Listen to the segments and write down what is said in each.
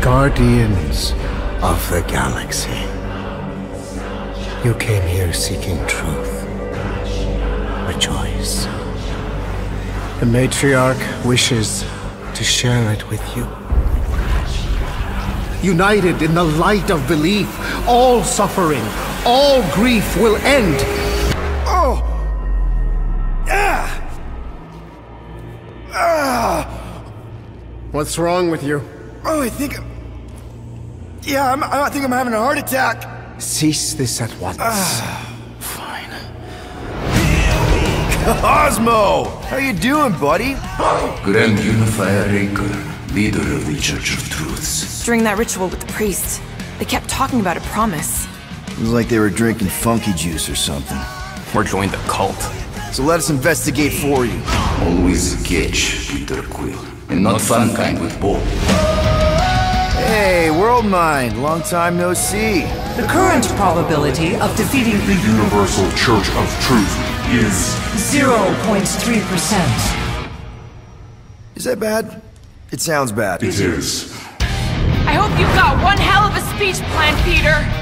Guardians of the Galaxy. You came here seeking truth. Rejoice. The Matriarch wishes to share it with you. United in the light of belief, all suffering, all grief will end. Oh! Ah! Ah! What's wrong with you? Oh, I think. I'm... Yeah, I'm, I think I'm having a heart attack. Cease this at once. Fine. Cosmo! How you doing, buddy? Grand Unifier Raker, leader of the Church of Truths. During that ritual with the priest, they kept talking about a promise. It was like they were drinking funky juice or something. Or joined the cult. So let us investigate for you. Always catch, Peter Quill. And not fun kind with Bob. Hey, World Mind, long time no see. The current probability of defeating The Universal Church of Truth is 0.3%. Is that bad? It sounds bad. It is. I hope you've got one hell of a speech plan, Peter.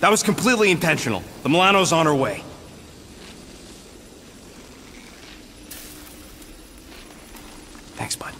That was completely intentional. The Milano's on her way. Thanks, bud.